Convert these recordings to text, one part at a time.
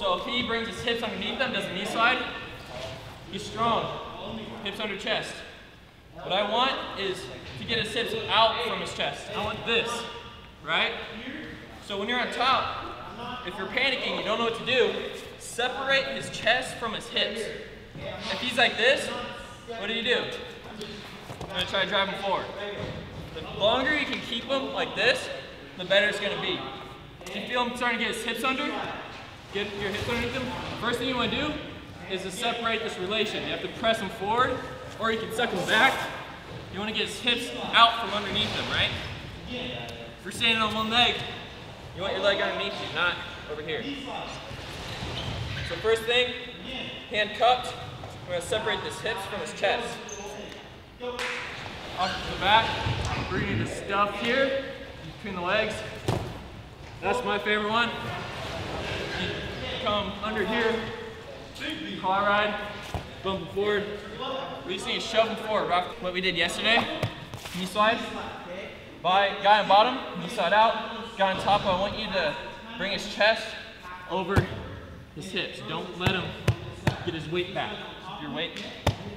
So if he brings his hips underneath them, does a knee slide, he's strong. Hips under chest. What I want is to get his hips out from his chest. I want this, right? So when you're on top, if you're panicking, you don't know what to do, separate his chest from his hips. If he's like this, what do you do? I'm gonna try to drive him forward. The longer you can keep him like this, the better it's gonna be. If you feel him starting to get his hips under, get your hips underneath him, first thing you wanna do is to separate this relation. You have to press them forward, or you can suck them back. You wanna get his hips out from underneath them, right? If you're standing on one leg, you want your leg underneath you, not over here. So first thing, hand cupped, we're gonna separate this hips from his chest. Off to the back, bringing the stuff here, between the legs. That's my favorite one. Come under here, car ride, bump forward. We just need to shove them forward. Right? What we did yesterday, knee slide. By guy on bottom, knee slide out. Guy on top, I want you to bring his chest over his hips. Don't let him get his weight back. Keep Your weight,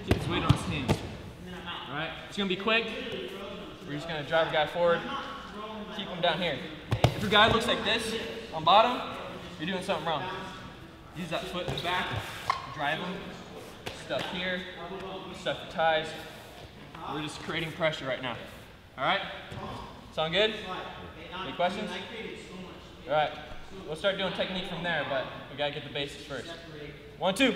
get his weight on his hands. All right, it's gonna be quick. We're just gonna drive the guy forward, keep him down here. If your guy looks like this on bottom, you're doing something wrong. Use that foot in the back, drive him, stuff here, stuff the ties. We're just creating pressure right now. All right? Sound good? Any questions? All right, we'll start doing technique from there, but we gotta get the basics first. One, two.